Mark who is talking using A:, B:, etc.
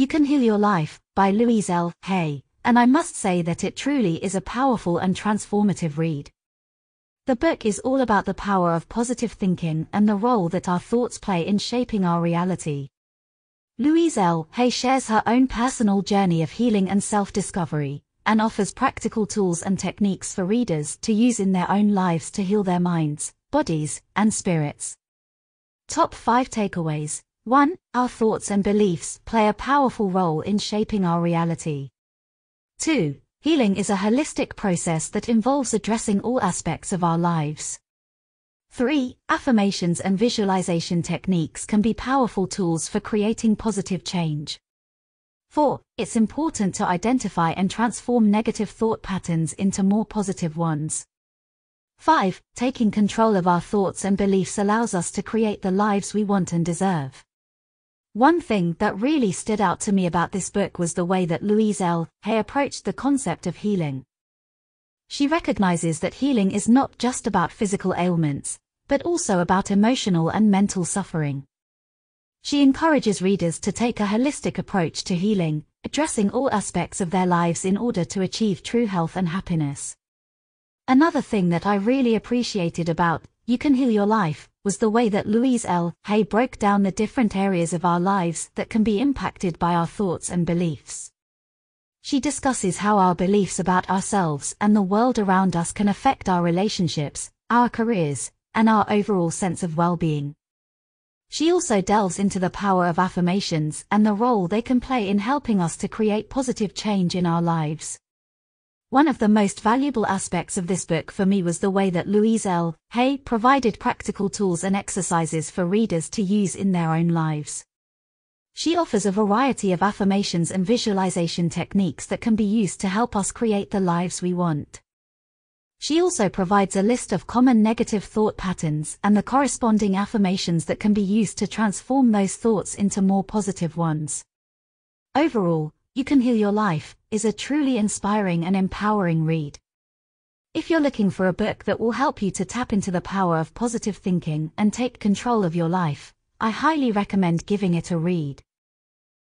A: You Can Heal Your Life by Louise L. Hay, and I must say that it truly is a powerful and transformative read. The book is all about the power of positive thinking and the role that our thoughts play in shaping our reality. Louise L. Hay shares her own personal journey of healing and self-discovery, and offers practical tools and techniques for readers to use in their own lives to heal their minds, bodies, and spirits. Top 5 Takeaways 1. Our thoughts and beliefs play a powerful role in shaping our reality. 2. Healing is a holistic process that involves addressing all aspects of our lives. 3. Affirmations and visualization techniques can be powerful tools for creating positive change. 4. It's important to identify and transform negative thought patterns into more positive ones. 5. Taking control of our thoughts and beliefs allows us to create the lives we want and deserve. One thing that really stood out to me about this book was the way that Louise L. Hay approached the concept of healing. She recognizes that healing is not just about physical ailments, but also about emotional and mental suffering. She encourages readers to take a holistic approach to healing, addressing all aspects of their lives in order to achieve true health and happiness. Another thing that I really appreciated about You Can Heal Your Life was the way that Louise L. Hay broke down the different areas of our lives that can be impacted by our thoughts and beliefs. She discusses how our beliefs about ourselves and the world around us can affect our relationships, our careers, and our overall sense of well-being. She also delves into the power of affirmations and the role they can play in helping us to create positive change in our lives. One of the most valuable aspects of this book for me was the way that Louise L. Hay provided practical tools and exercises for readers to use in their own lives. She offers a variety of affirmations and visualization techniques that can be used to help us create the lives we want. She also provides a list of common negative thought patterns and the corresponding affirmations that can be used to transform those thoughts into more positive ones. Overall, You Can Heal Your Life is a truly inspiring and empowering read. If you're looking for a book that will help you to tap into the power of positive thinking and take control of your life, I highly recommend giving it a read.